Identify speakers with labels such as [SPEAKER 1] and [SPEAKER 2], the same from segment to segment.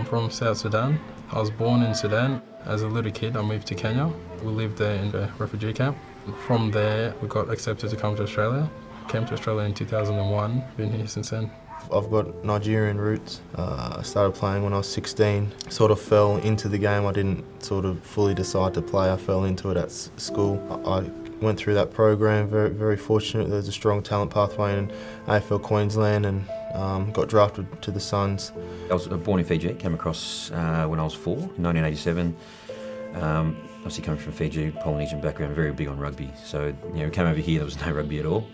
[SPEAKER 1] I'm from South Sudan. I was born in Sudan. As a little kid, I moved to Kenya. We lived there in a refugee camp. From there, we got accepted to come to Australia. Came to Australia in 2001. Been here since then.
[SPEAKER 2] I've got Nigerian roots. Uh, I started playing when I was 16. Sort of fell into the game. I didn't sort of fully decide to play. I fell into it at school. I went through that program. Very, very fortunate. There's a strong talent pathway in AFL Queensland, and um, got drafted to the Suns.
[SPEAKER 3] I was born in Fiji. Came across uh, when I was four in 1987. Um, obviously coming from Fiji, Polynesian background, very big on rugby. So you know, came over here. There was no rugby at all.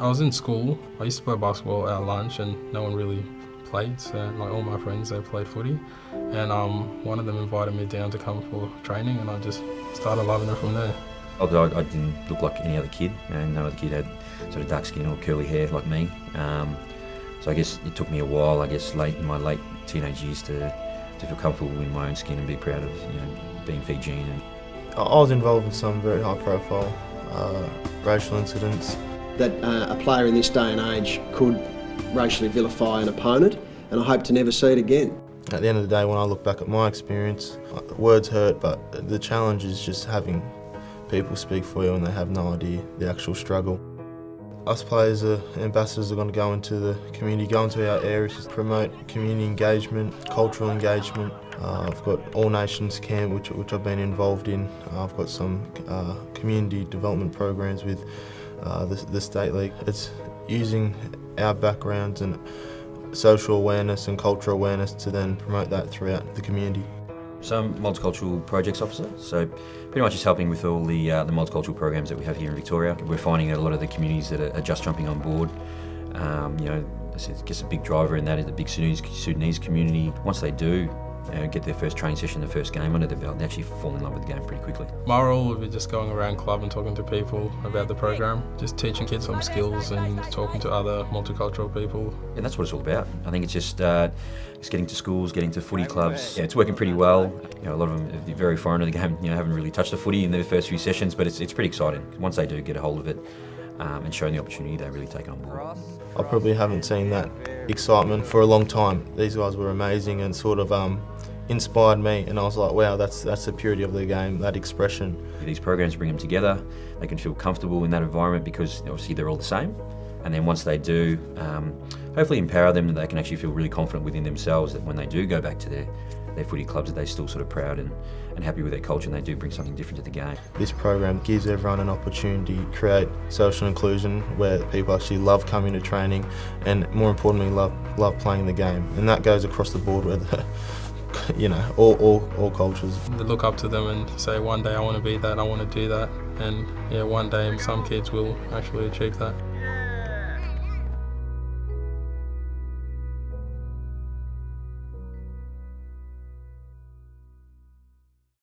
[SPEAKER 1] I was in school. I used to play basketball at lunch, and no one really played. So like all my friends, they played footy, and um, one of them invited me down to come for training, and I just started loving it from there.
[SPEAKER 3] Although I, I didn't look like any other kid, and no other kid had sort of dark skin or curly hair like me. Um, so I guess it took me a while, I guess, late in my late teenage years to, to feel comfortable in my own skin and be proud of you know being Fijian. And
[SPEAKER 2] I was involved in some very high-profile uh, racial incidents
[SPEAKER 4] that uh, a player in this day and age could racially vilify an opponent, and I hope to never see it again.
[SPEAKER 2] At the end of the day, when I look back at my experience, words hurt, but the challenge is just having people speak for you and they have no idea the actual struggle. Us players, are ambassadors, are going to go into the community, go into our areas, to promote community engagement, cultural engagement. Uh, I've got All Nations Camp, which, which I've been involved in. Uh, I've got some uh, community development programs with uh, the, the State League. It's using our backgrounds and social awareness and cultural awareness to then promote that throughout the community.
[SPEAKER 3] So I'm multicultural projects officer, so pretty much just helping with all the, uh, the multicultural programs that we have here in Victoria. We're finding that a lot of the communities that are, just jumping on board, um, you know, I guess a big driver in that is the big Sudanese community. Once they do, you know, get their first training session, the first game under their belt, they actually fall in love with the game pretty quickly.
[SPEAKER 1] My role would be just going around club and talking to people about the program, just teaching kids some skills and talking to other multicultural people.
[SPEAKER 3] And that's what it's all about. I think it's just uh, it's getting to schools, getting to footy clubs. Yeah, it's working pretty well. You know, a lot of them are very foreign to the game. You know, haven't really touched the footy in their first few sessions, but it's it's pretty exciting. Once they do get a hold of it, um, and showing the opportunity, they really take on board.
[SPEAKER 2] I probably haven't seen that excitement for a long time. These guys were amazing and sort of um, inspired me and I was like, wow, that's that's the purity of the game, that expression.
[SPEAKER 3] These programs bring them together, they can feel comfortable in that environment because obviously they're all the same. And then once they do, um, hopefully empower them that they can actually feel really confident within themselves that when they do go back to their, their footy clubs that they're still sort of proud and, and happy with their culture and they do bring something different to the game.
[SPEAKER 2] This program gives everyone an opportunity to create social inclusion where people actually love coming to training and more importantly love, love playing the game. And that goes across the board whether you know, all, all, all cultures.
[SPEAKER 1] They look up to them and say, one day I want to be that, I want to do that. And yeah, one day some kids will actually achieve that.